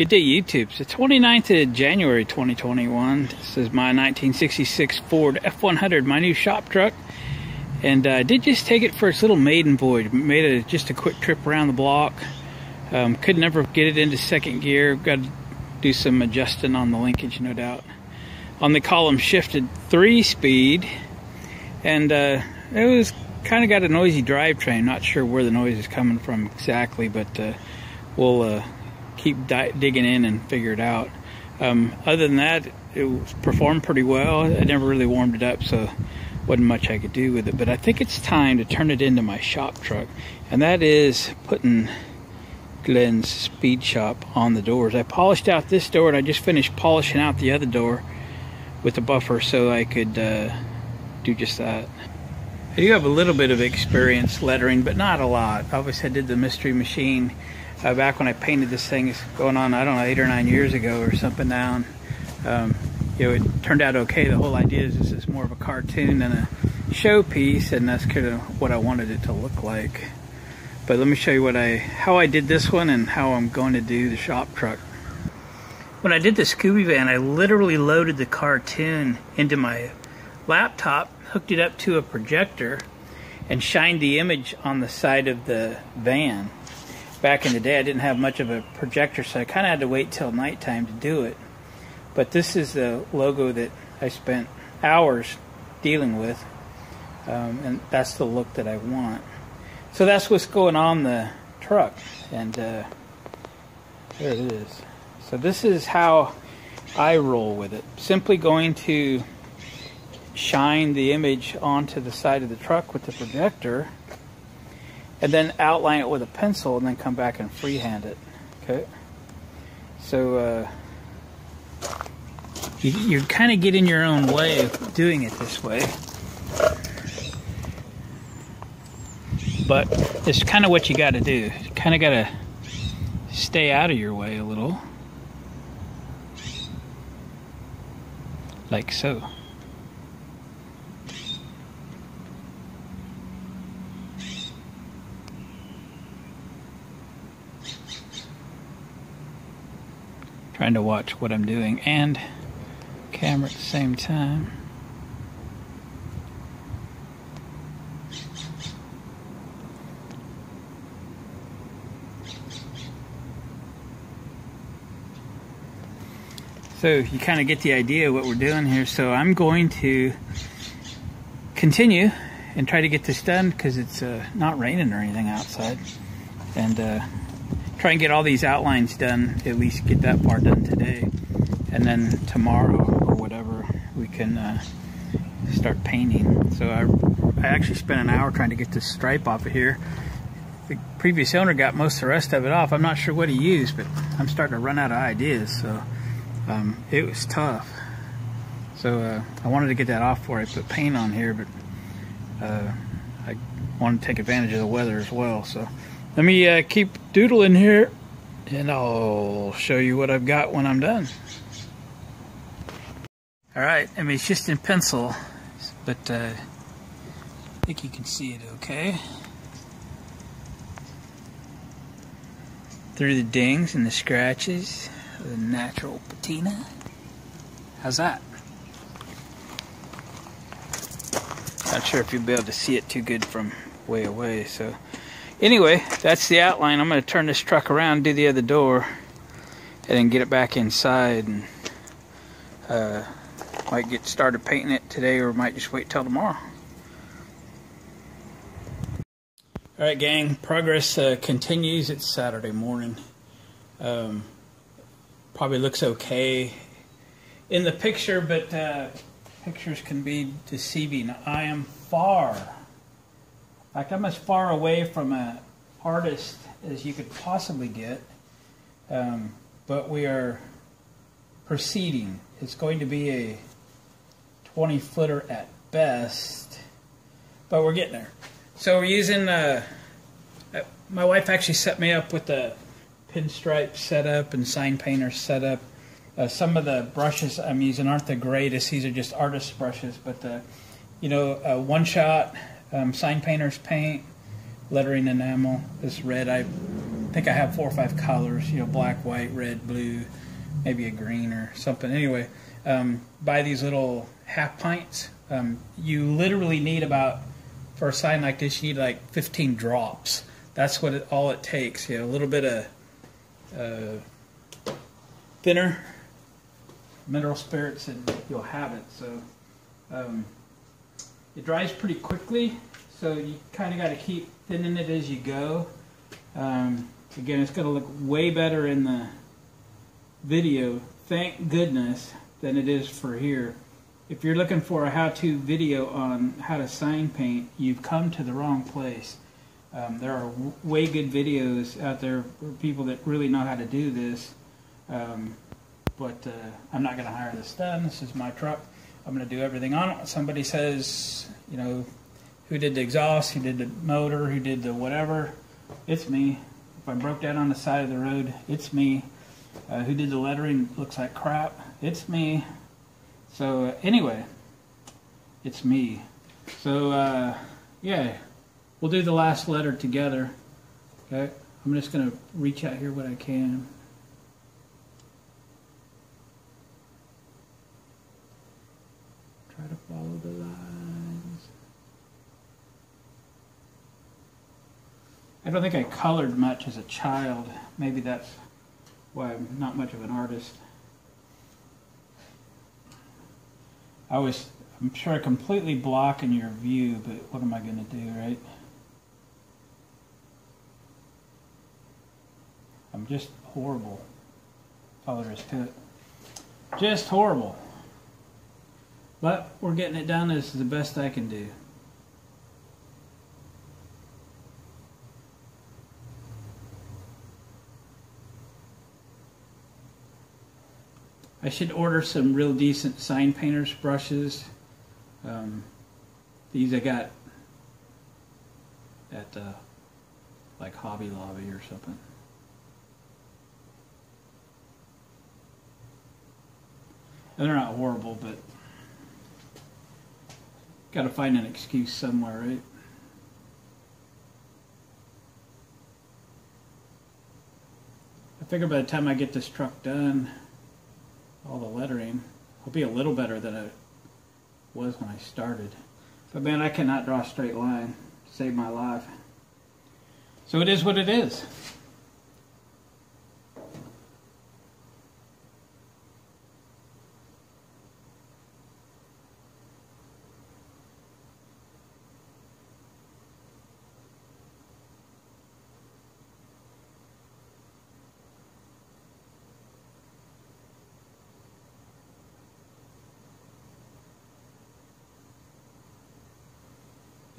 Good day, YouTube. It's the 29th of January 2021. This is my 1966 Ford F100, my new shop truck. And uh, I did just take it for its little maiden voyage. Made a, just a quick trip around the block. Um, could never get it into second gear. Got to do some adjusting on the linkage, no doubt. On the column shifted three speed. And uh, it was kind of got a noisy drivetrain. Not sure where the noise is coming from exactly, but uh, we'll keep digging in and figure it out. Um, other than that, it performed pretty well. I never really warmed it up, so wasn't much I could do with it. But I think it's time to turn it into my shop truck, and that is putting Glenn's Speed Shop on the doors. I polished out this door, and I just finished polishing out the other door with the buffer so I could uh, do just that. I do have a little bit of experience lettering, but not a lot. Obviously, I did the Mystery Machine uh, back when I painted this thing, it's going on, I don't know, eight or nine years ago or something now. um, you know, it turned out okay. The whole idea is this is more of a cartoon than a showpiece, and that's kind of what I wanted it to look like. But let me show you what I, how I did this one and how I'm going to do the shop truck. When I did the Scooby van, I literally loaded the cartoon into my laptop, hooked it up to a projector, and shined the image on the side of the van back in the day, I didn't have much of a projector, so I kind of had to wait till nighttime to do it. But this is the logo that I spent hours dealing with, um, and that's the look that I want. So that's what's going on the truck, and uh, there it is. So this is how I roll with it. Simply going to shine the image onto the side of the truck with the projector and then outline it with a pencil and then come back and freehand it. Okay. So uh, you, you kind of get in your own way of doing it this way. But it's kind of what you got to do. Kind of got to stay out of your way a little. Like so. Trying to watch what I'm doing and camera at the same time. So you kind of get the idea of what we're doing here. So I'm going to continue and try to get this done because it's uh, not raining or anything outside. And uh, try and get all these outlines done, at least get that part done today. And then tomorrow or whatever, we can uh, start painting. So I, I actually spent an hour trying to get this stripe off of here. The previous owner got most of the rest of it off. I'm not sure what he used, but I'm starting to run out of ideas. So um, it was tough. So uh, I wanted to get that off before I put paint on here, but uh, I wanted to take advantage of the weather as well. So let me uh, keep doodling here and I'll show you what I've got when I'm done. Alright, I mean it's just in pencil, but uh, I think you can see it okay. Through the dings and the scratches, the natural patina. How's that? Not sure if you'll be able to see it too good from way away, so Anyway, that's the outline. I'm going to turn this truck around, do the other door, and then get it back inside. And uh, might get started painting it today, or might just wait till tomorrow. All right, gang. Progress uh, continues. It's Saturday morning. Um, probably looks okay in the picture, but uh, pictures can be deceiving. I am far fact, I'm as far away from an artist as you could possibly get. Um, but we are proceeding. It's going to be a 20 footer at best, but we're getting there. So we're using, uh, uh, my wife actually set me up with the pinstripe setup and sign painter setup. Uh, some of the brushes I'm using aren't the greatest. These are just artist brushes, but the, you know, uh, one shot um, sign painter's paint, lettering enamel. This red I think I have four or five colors, you know, black, white, red, blue, maybe a green or something. Anyway, um, buy these little half pints. Um, you literally need about, for a sign like this, you need like 15 drops. That's what it, all it takes. You know, a little bit of uh, thinner mineral spirits and you'll have it. So um, it dries pretty quickly, so you kind of got to keep thinning it as you go. Um, again, it's going to look way better in the video, thank goodness, than it is for here. If you're looking for a how-to video on how to sign paint, you've come to the wrong place. Um, there are way good videos out there for people that really know how to do this. Um, but uh, I'm not going to hire this done. This is my truck. I'm going to do everything on it. Somebody says, you know, who did the exhaust, who did the motor, who did the whatever, it's me. If I broke down on the side of the road, it's me. Uh, who did the lettering looks like crap, it's me. So uh, anyway, it's me. So uh, yeah, we'll do the last letter together. Okay, I'm just to reach out here what I can. Try to follow the lines. I don't think I colored much as a child. Maybe that's why I'm not much of an artist. I was, I'm sure completely blocking your view, but what am I going to do, right? I'm just horrible. That's all there is to it. Just horrible. But we're getting it done. This is the best I can do. I should order some real decent sign painters brushes. Um, these I got at uh, like Hobby Lobby or something. And they're not horrible, but got to find an excuse somewhere, right? I figure by the time I get this truck done, all the lettering will be a little better than it was when I started. But man, I cannot draw a straight line save my life. So it is what it is.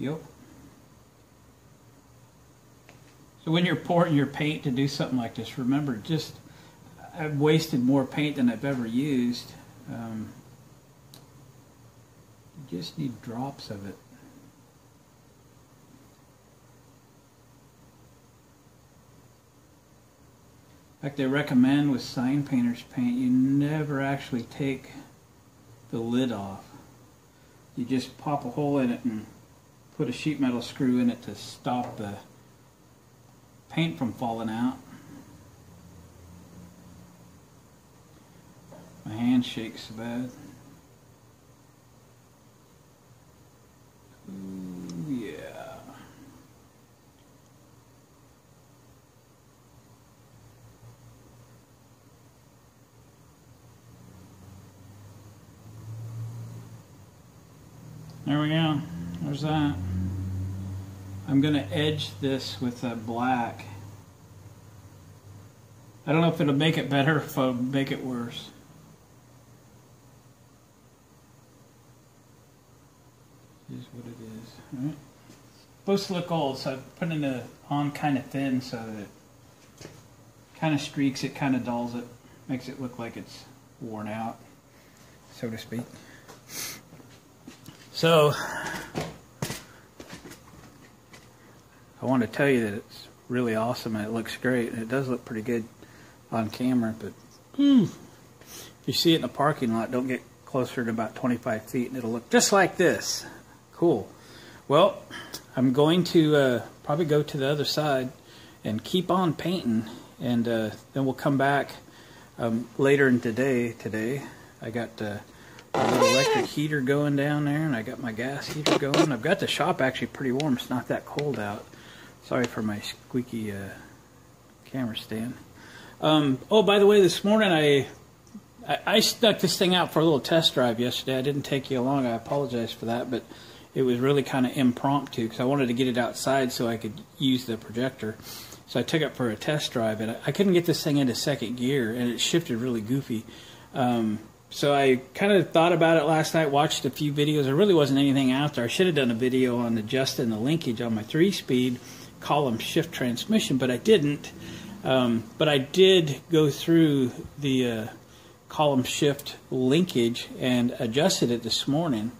Yep. So when you're pouring your paint to do something like this, remember just I've wasted more paint than I've ever used. Um, you just need drops of it. Like they recommend with sign painter's paint, you never actually take the lid off. You just pop a hole in it and put a sheet metal screw in it to stop the paint from falling out. My hand shakes so bad. Ooh, yeah. There we go. There's that. I'm going to edge this with a black. I don't know if it'll make it better if it'll make it worse. Is what it is. Right. Supposed to look old, so I'm putting it on kind of thin so that it kind of streaks it, kind of dulls it, makes it look like it's worn out, so to speak. So, I want to tell you that it's really awesome and it looks great. And it does look pretty good on camera, but hmm, if you see it in the parking lot, don't get closer than about 25 feet and it'll look just like this. Cool. Well, I'm going to uh, probably go to the other side and keep on painting. And uh, then we'll come back um, later in the day. Today, I got uh, a little electric heater going down there, and I got my gas heater going. I've got the shop actually pretty warm. It's not that cold out. Sorry for my squeaky uh, camera stand. Um, oh, by the way, this morning I, I, I stuck this thing out for a little test drive yesterday. I didn't take you along. I apologize for that, but it was really kind of impromptu because I wanted to get it outside so I could use the projector. So I took it for a test drive, and I, I couldn't get this thing into second gear, and it shifted really goofy. Um, so I kind of thought about it last night, watched a few videos. There really wasn't anything out there. I should have done a video on adjusting the linkage on my three-speed column shift transmission, but I didn't. Um, but I did go through the uh, column shift linkage and adjusted it this morning.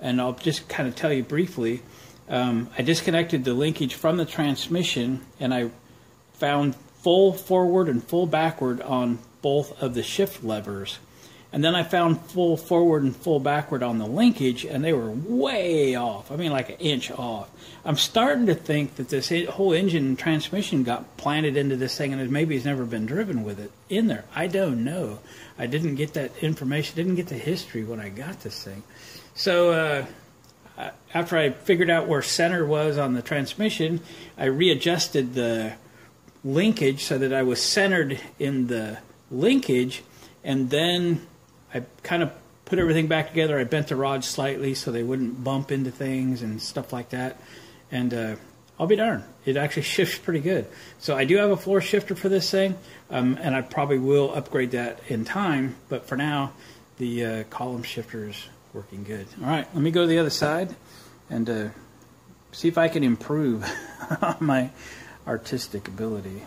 And I'll just kind of tell you briefly. Um, I disconnected the linkage from the transmission and I found full forward and full backward on both of the shift levers. And then I found full forward and full backward on the linkage, and they were way off. I mean, like an inch off. I'm starting to think that this whole engine and transmission got planted into this thing, and maybe has never been driven with it in there. I don't know. I didn't get that information, didn't get the history when I got this thing. So uh, after I figured out where center was on the transmission, I readjusted the linkage so that I was centered in the linkage, and then I kind of put everything back together. I bent the rods slightly so they wouldn't bump into things and stuff like that. And uh, I'll be darned, it actually shifts pretty good. So I do have a floor shifter for this thing, um, and I probably will upgrade that in time. But for now, the uh, column shifter is working good. All right, let me go to the other side and uh, see if I can improve my artistic ability.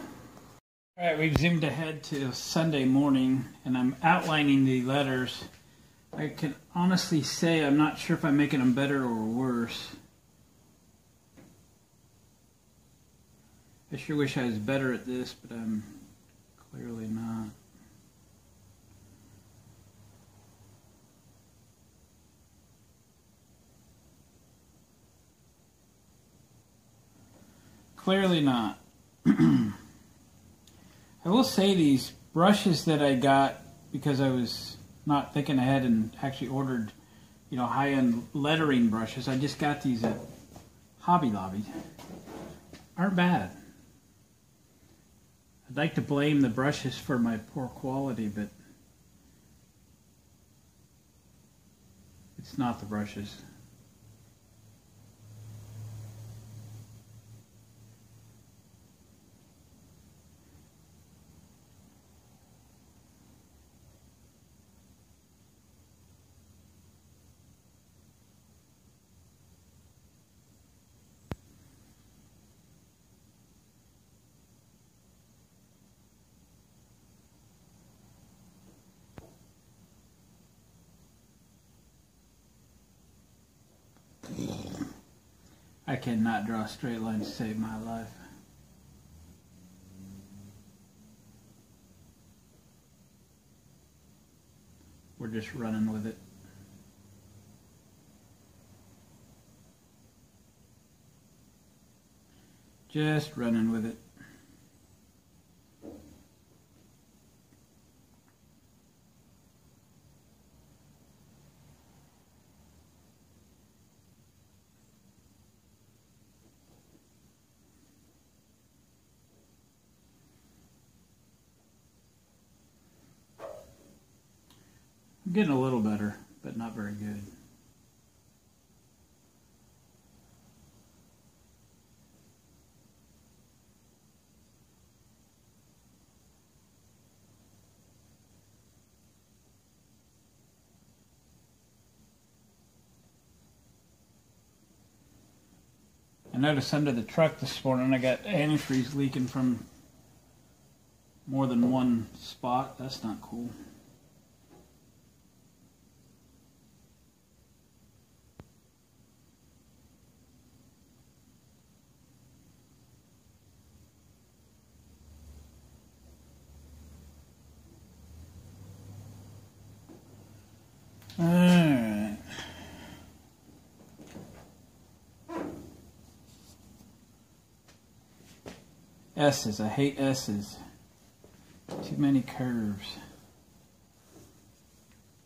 All right, we've zoomed ahead to Sunday morning, and I'm outlining the letters. I can honestly say I'm not sure if I'm making them better or worse. I sure wish I was better at this, but I'm clearly not. Clearly not. I will say these brushes that I got because I was not thinking ahead and actually ordered, you know, high-end lettering brushes. I just got these at Hobby Lobby. Aren't bad. I'd like to blame the brushes for my poor quality, but it's not the brushes. I cannot draw a straight line to save my life. We're just running with it. Just running with it. I'm getting a little better, but not very good. I noticed under the truck this morning I got antifreeze leaking from more than one spot. That's not cool. S's. I hate S's. Too many curves.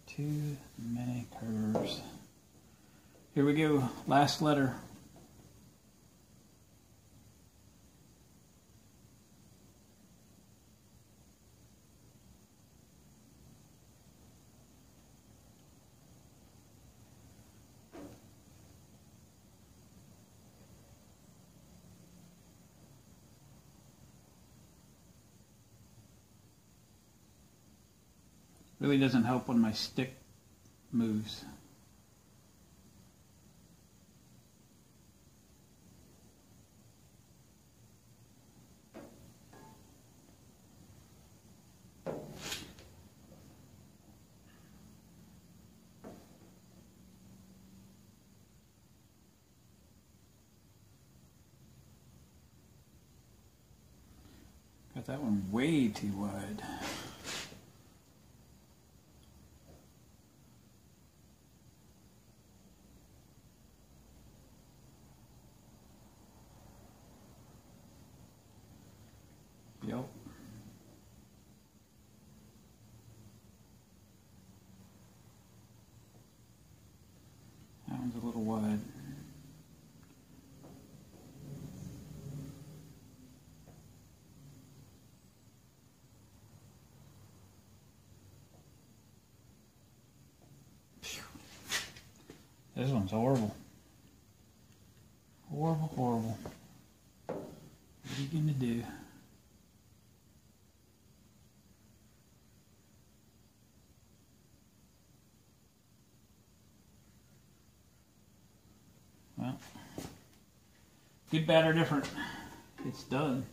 Too many curves. Here we go. Last letter. Really doesn't help when my stick moves. Got that one way too wide. Yep. That one's a little wide. This one's horrible. Horrible, horrible. What are you gonna do? Well, good, bad, or different. It's done.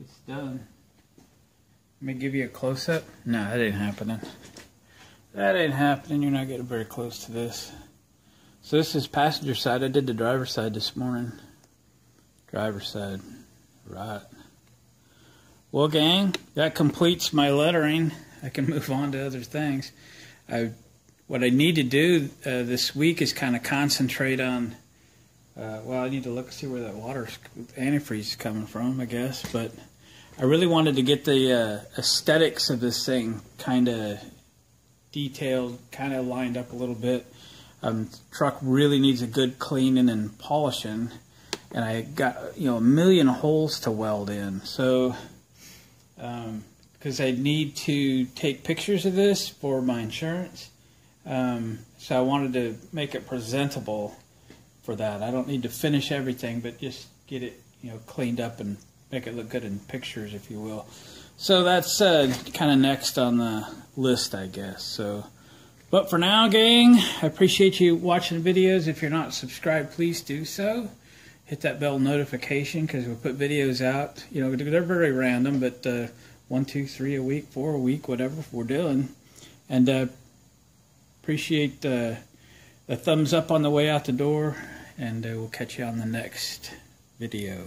It's done. Let me give you a close up. No, that ain't happening. That ain't happening. You're not getting very close to this. So this is passenger side. I did the driver side this morning. Driver side. Right. Well, gang, that completes my lettering. I can move on to other things. I what I need to do uh, this week is kind of concentrate on. Uh, well, I need to look see where that water antifreeze is coming from, I guess. But I really wanted to get the uh, aesthetics of this thing kind of detailed, kind of lined up a little bit. Um, truck really needs a good cleaning and polishing, and I got you know a million holes to weld in. So, because um, I need to take pictures of this for my insurance um, so I wanted to make it presentable for that. I don't need to finish everything, but just get it, you know, cleaned up and make it look good in pictures, if you will. So that's uh, kind of next on the list, I guess. So, but for now, gang, I appreciate you watching the videos. If you're not subscribed, please do so. Hit that bell notification because we put videos out. You know, they're very random, but uh, one, two, three a week, four a week, whatever we're doing. And uh, Appreciate the, the thumbs up on the way out the door, and uh, we'll catch you on the next video.